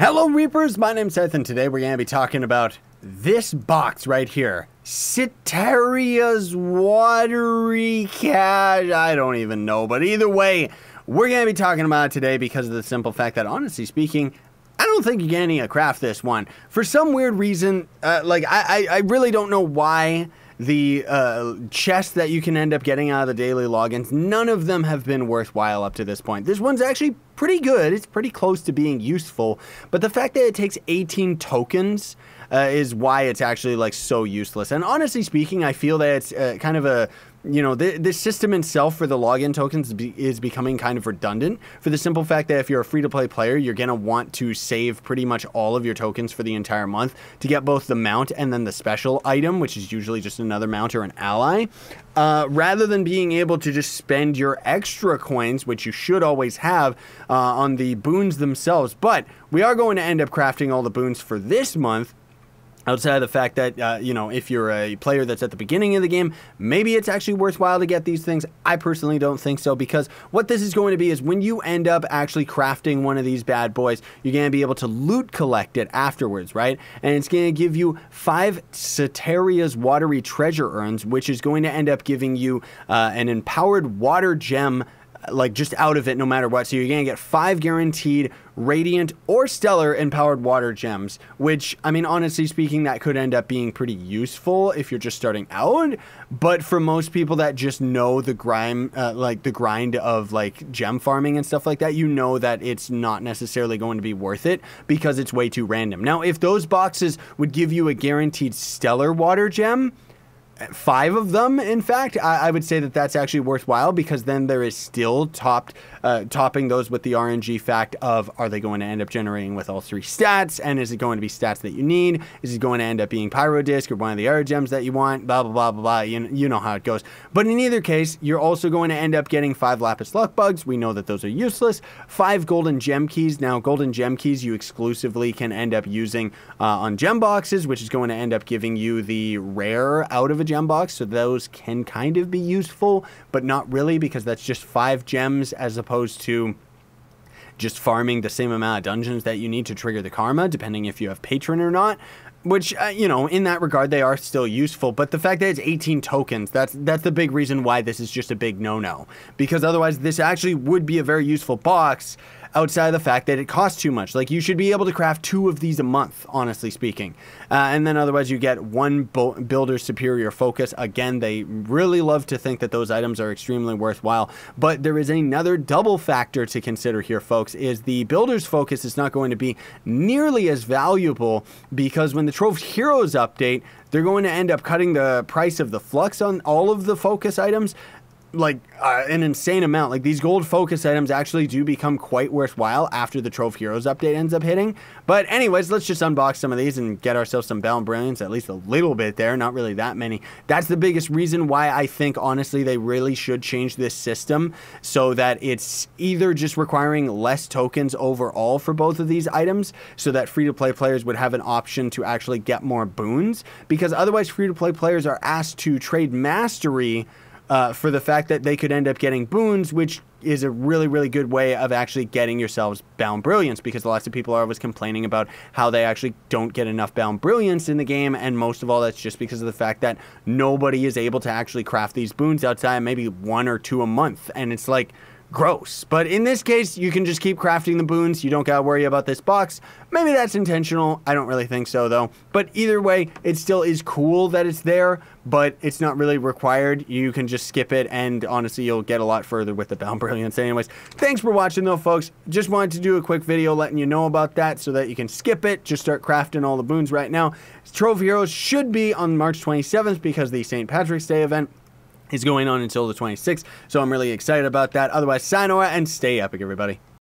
Hello Reapers, my name's Seth and today we're going to be talking about this box right here. Citaria's Watery Cache. I don't even know, but either way, we're going to be talking about it today because of the simple fact that honestly speaking, I don't think you're getting to craft this one. For some weird reason, uh, like I, I, I really don't know why the uh, chests that you can end up getting out of the daily logins, none of them have been worthwhile up to this point. This one's actually pretty good. It's pretty close to being useful, but the fact that it takes 18 tokens uh, is why it's actually like so useless. And honestly speaking, I feel that it's uh, kind of a you know, the, this system itself for the login tokens be, is becoming kind of redundant for the simple fact that if you're a free to play player, you're going to want to save pretty much all of your tokens for the entire month to get both the mount and then the special item, which is usually just another mount or an ally, uh, rather than being able to just spend your extra coins, which you should always have, uh, on the boons themselves. But we are going to end up crafting all the boons for this month outside of the fact that uh, you know if you're a player that's at the beginning of the game maybe it's actually worthwhile to get these things. I personally don't think so because what this is going to be is when you end up actually crafting one of these bad boys you're going to be able to loot collect it afterwards right? And it's going to give you five Citaria's watery treasure urns which is going to end up giving you uh, an empowered water gem like just out of it no matter what. So you're to get five guaranteed radiant or stellar empowered water gems, which I mean, honestly speaking, that could end up being pretty useful if you're just starting out. But for most people that just know the grind, uh, like the grind of like gem farming and stuff like that, you know that it's not necessarily going to be worth it because it's way too random. Now, if those boxes would give you a guaranteed stellar water gem, five of them, in fact, I, I, would say that that's actually worthwhile because then there is still topped, uh, topping those with the RNG fact of are they going to end up generating with all three stats? And is it going to be stats that you need? Is it going to end up being Pyro Disc or one of the other gems that you want? Blah, blah, blah, blah, blah. You, you know how it goes. But in either case, you're also going to end up getting five Lapis Luck Bugs. We know that those are useless. Five Golden Gem Keys. Now, Golden Gem Keys you exclusively can end up using uh, on gem boxes, which is going to end up giving you the rare out of a gem box, so those can kind of be useful, but not really because that's just five gems as opposed to just farming the same amount of dungeons that you need to trigger the karma, depending if you have patron or not. Which uh, you know, in that regard, they are still useful. But the fact that it's 18 tokens—that's that's the big reason why this is just a big no-no. Because otherwise, this actually would be a very useful box outside of the fact that it costs too much. Like you should be able to craft two of these a month, honestly speaking. Uh, and then otherwise you get one builder superior focus. Again, they really love to think that those items are extremely worthwhile. But there is another double factor to consider here, folks, is the builder's focus is not going to be nearly as valuable because when the Trove Heroes update, they're going to end up cutting the price of the flux on all of the focus items like uh, an insane amount. Like these gold focus items actually do become quite worthwhile after the Trove Heroes update ends up hitting. But anyways, let's just unbox some of these and get ourselves some Bound Brilliance, at least a little bit there, not really that many. That's the biggest reason why I think honestly they really should change this system so that it's either just requiring less tokens overall for both of these items so that free-to-play players would have an option to actually get more boons because otherwise free-to-play players are asked to trade mastery uh, for the fact that they could end up getting boons, which is a really, really good way of actually getting yourselves bound brilliance because lots of people are always complaining about how they actually don't get enough bound brilliance in the game. And most of all, that's just because of the fact that nobody is able to actually craft these boons outside maybe one or two a month. And it's like, gross. But in this case, you can just keep crafting the boons. You don't gotta worry about this box. Maybe that's intentional. I don't really think so though. But either way, it still is cool that it's there, but it's not really required. You can just skip it and honestly, you'll get a lot further with the Bound Brilliance. Anyways, thanks for watching though, folks. Just wanted to do a quick video letting you know about that so that you can skip it. Just start crafting all the boons right now. Trove Heroes should be on March 27th because the St. Patrick's Day event is going on until the 26th. So I'm really excited about that. Otherwise, sayonara and stay epic, everybody.